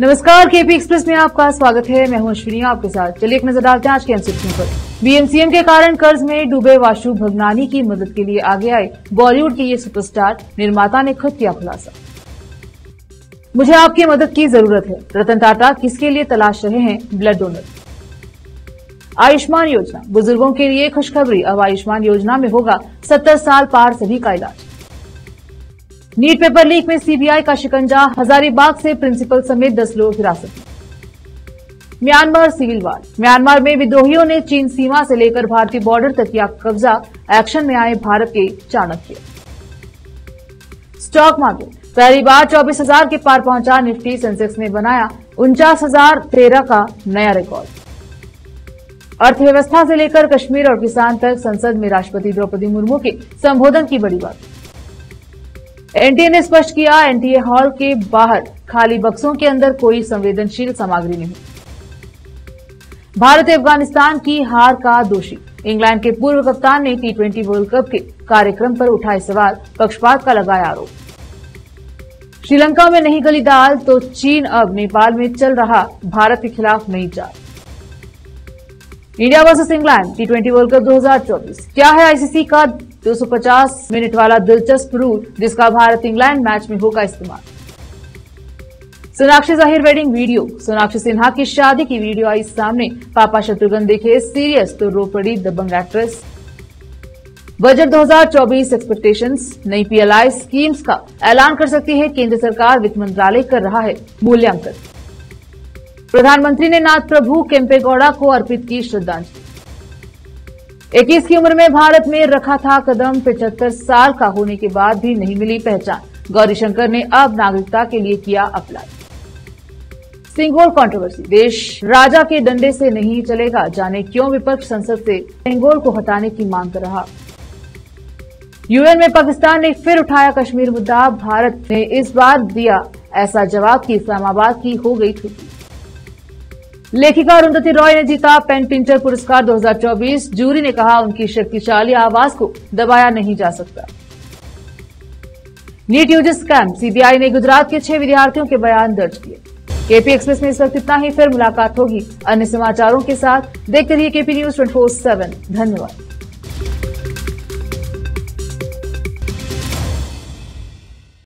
नमस्कार KP express में आपका स्वागत है। मैं हूँ अश्विनी, आपके साथ। चलिए एक नज़र डालते हैं आज के एमसीक्यू पर। बीएमसीएम के कारण कर्ज में डूबे वाशु भगनानी की मदद के लिए आगे आए बॉलीवुड के ये सुपरस्टार निर्माता ने खुद किया खुलासा। मुझे आपकी मदद की ज़रूरत है। रतन टाटा, किसके लिए तलाश रहे हैं? ब्लड डोनर आयुष्मान योजना। बुज़ुर्गों के लिए खुशखबरी। अब आयुष्मान योजना में होगा सत्तर साल पार सभी का इलाज। नीट पेपर लीक में सीबीआई का शिकंजा, हजारीबाग से प्रिंसिपल समेत दस लोग हिरासत म्यांमार सिविल वार। म्यांमार में विद्रोहियों ने चीन सीमा से लेकर भारतीय बॉर्डर तक किया कब्जा। एक्शन में आए भारत के चाणक्य। Stock market. पहली बार चौबीस हज़ार के पार पहुँचा निफ्टी सेंसेक्स ने बनाया उनचास हज़ार तेरह का नया रिकॉर्ड। अर्थव्यवस्था से लेकर कश्मीर और किसान तक संसद में राष्ट्रपति द्रौपदी मुर्मू के संबोधन की बड़ी बात। एनटीए ने स्पष्ट किया, एनटीए हॉल के बाहर खाली बक्सों के अंदर कोई संवेदनशील सामग्री नहीं। भारत अफ़गानिस्तान की हार का दोषी। इंग्लैंड के पूर्व कप्तान ने टी ट्वेंटी वर्ल्ड कप के कार्यक्रम पर उठाए सवाल, पक्षपात का लगाया आरोप। श्रीलंका में नहीं गली दाल तो चीन अब नेपाल में चल रहा, भारत के खिलाफ नई चाल India versus England T twenty World Cup 2024 क्या है आईसीसी का 250 मिनट वाला दिलचस्प रूल जिसका भारत इंग्लैंड मैच में होगा इस्तेमाल? सोनाक्षी ज़ाहिर वेडिंग वीडियो सोनाक्षी सिन्हा की शादी की वीडियो आई सामने। पापा शत्रुघ्न देखे सीरियस तो रो पड़ी दबंग एक्ट्रेस बजट 2024 एक्सपेक्टेशंस नई पीएलआई स्कीम्स का ऐलान कर सकती है केंद्र सरकार, वित्त मंत्रालय कर रहा है मूल्यांकन। प्रधानमंत्री ने नाथ प्रभु केम्पेगौड़ा को अर्पित की श्रद्धांजलि। इक्कीस की उम्र में भारत में रखा था कदम पिछहत्तर साल का होने के बाद भी नहीं मिली पहचान। गौरीशंकर ने अब नागरिकता के लिए किया अप्लाई सिंगोल कंट्रोवर्सी देश राजा के डंडे से नहीं चलेगा, जाने क्यों विपक्ष संसद से सिंगोल को हटाने की मांग कर रहा। यूएन में पाकिस्तान ने फिर उठाया कश्मीर मुद्दा, भारत ने इस बार दिया ऐसा जवाब कि इस्लामाबाद की हो गई छुट्टी लेखिका अरुंधति रॉय ने जीता पेन पिंटर पुरस्कार 2024 जूरी ने कहा, उनकी शक्तिशाली आवाज़ को दबाया नहीं जा सकता। नीट यूज़र स्कैम, सीबीआई ने गुजरात के छह विद्यार्थियों के बयान दर्ज किए। केपी एक्सप्रेस में इस वक्त इतना ही, फिर मुलाकात होगी अन्य समाचारों के साथ। देखते रहिए केपी न्यूज़ ट्वेंटी फोर धन्यवाद।